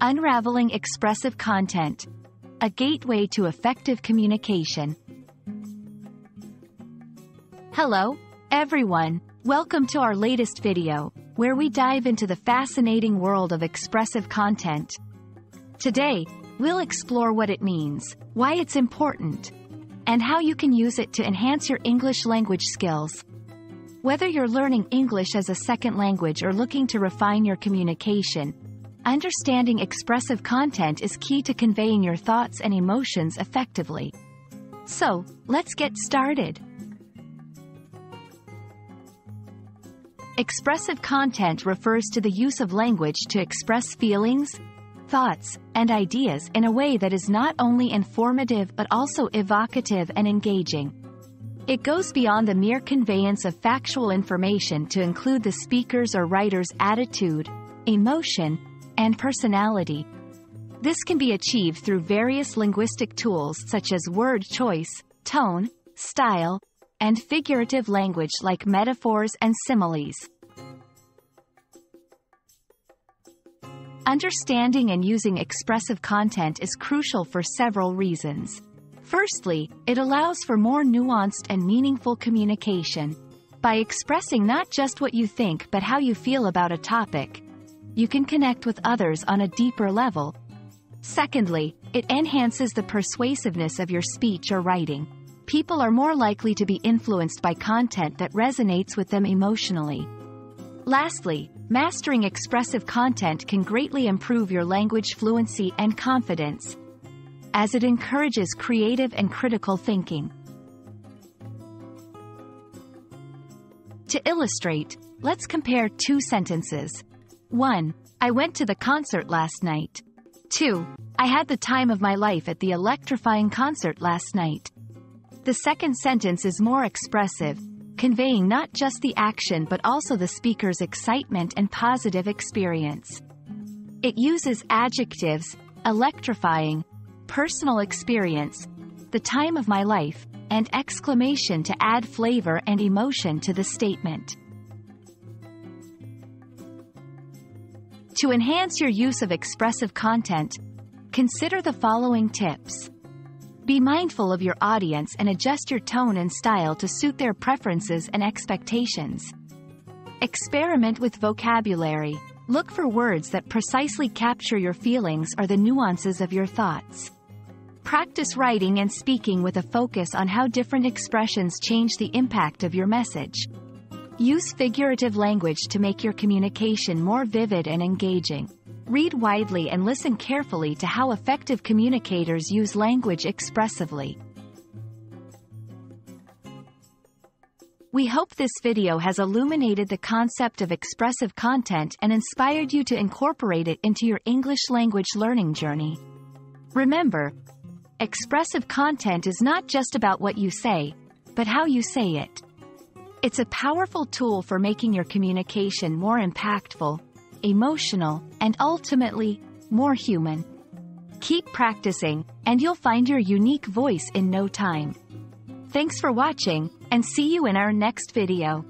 Unraveling Expressive Content. A Gateway to Effective Communication. Hello, everyone. Welcome to our latest video, where we dive into the fascinating world of expressive content. Today, we'll explore what it means, why it's important, and how you can use it to enhance your English language skills. Whether you're learning English as a second language or looking to refine your communication, understanding expressive content is key to conveying your thoughts and emotions effectively. So, let's get started. Expressive content refers to the use of language to express feelings, thoughts, and ideas in a way that is not only informative but also evocative and engaging. It goes beyond the mere conveyance of factual information to include the speaker's or writer's attitude, emotion, and personality. This can be achieved through various linguistic tools such as word choice, tone, style, and figurative language like metaphors and similes. Understanding and using expressive content is crucial for several reasons. Firstly, it allows for more nuanced and meaningful communication. By expressing not just what you think but how you feel about a topic, you can connect with others on a deeper level. Secondly, it enhances the persuasiveness of your speech or writing. People are more likely to be influenced by content that resonates with them emotionally. Lastly, mastering expressive content can greatly improve your language fluency and confidence, as it encourages creative and critical thinking. To illustrate, let's compare two sentences. 1. I went to the concert last night. 2. I had the time of my life at the electrifying concert last night. The second sentence is more expressive, conveying not just the action but also the speaker's excitement and positive experience. It uses adjectives, electrifying, personal experience, the time of my life, and exclamation to add flavor and emotion to the statement. To enhance your use of expressive content, consider the following tips. Be mindful of your audience and adjust your tone and style to suit their preferences and expectations. Experiment with vocabulary. Look for words that precisely capture your feelings or the nuances of your thoughts. Practice writing and speaking with a focus on how different expressions change the impact of your message. Use figurative language to make your communication more vivid and engaging. Read widely and listen carefully to how effective communicators use language expressively. We hope this video has illuminated the concept of expressive content and inspired you to incorporate it into your English language learning journey. Remember, expressive content is not just about what you say, but how you say it. It's a powerful tool for making your communication more impactful, emotional, and ultimately, more human. Keep practicing, and you'll find your unique voice in no time. Thanks for watching, and see you in our next video.